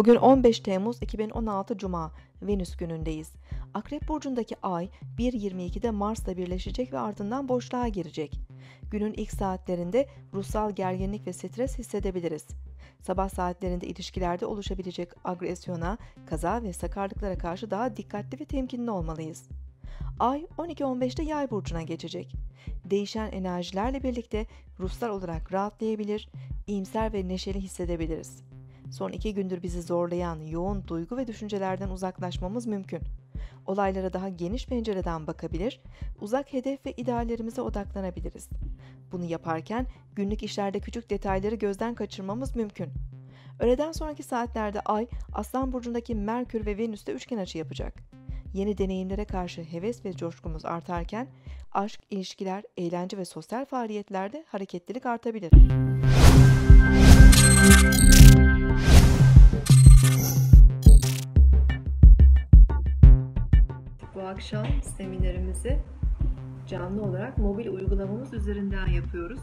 Bugün 15 Temmuz 2016 Cuma, Venüs günündeyiz. Akrep burcundaki ay 1.22'de Mars'la birleşecek ve ardından boşluğa girecek. Günün ilk saatlerinde ruhsal gerginlik ve stres hissedebiliriz. Sabah saatlerinde ilişkilerde oluşabilecek agresyona, kaza ve sakarlıklara karşı daha dikkatli ve temkinli olmalıyız. Ay 12-15'te Yay burcuna geçecek. Değişen enerjilerle birlikte ruhsal olarak rahatlayabilir, iyimser ve neşeli hissedebiliriz. Son iki gündür bizi zorlayan yoğun duygu ve düşüncelerden uzaklaşmamız mümkün. Olaylara daha geniş pencereden bakabilir, uzak hedef ve ideallerimize odaklanabiliriz. Bunu yaparken günlük işlerde küçük detayları gözden kaçırmamız mümkün. Öğleden sonraki saatlerde Ay, Aslan Burcu'ndaki Merkür ve Venüs'te üçgen açı yapacak. Yeni deneyimlere karşı heves ve coşkumuz artarken, aşk, ilişkiler, eğlence ve sosyal faaliyetlerde hareketlilik artabilir. Bu akşam seminerimizi canlı olarak mobil uygulamamız üzerinden yapıyoruz.